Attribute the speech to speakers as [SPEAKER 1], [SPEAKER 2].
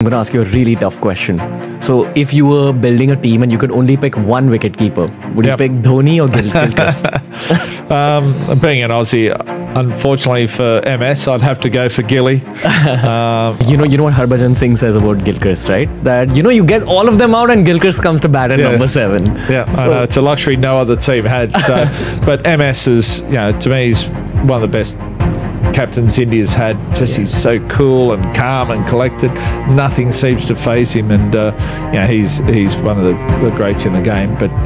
[SPEAKER 1] I'm going to ask you a really tough question. So, if you were building a team and you could only pick one wicket keeper, would
[SPEAKER 2] Yep.
[SPEAKER 1] you pick Dhoni or Gil- Gilchrist?
[SPEAKER 2] Um, being an Aussie, unfortunately for MS, I'd have to go for Gilly. Um,
[SPEAKER 1] you know, you know what Harbhajan Singh says about Gilchrist, right? That you know, you get all of them out and Gilchrist comes to bat at
[SPEAKER 2] Yeah.
[SPEAKER 1] number seven.
[SPEAKER 2] Yeah, I know it's a luxury no other team had. So, but MS is, you know, to me, he's one of the best captains India's had. Just he's so cool and calm and collected. Nothing seems to faze him, and uh, you know, he's he's one of the, the greats in the game. But uh,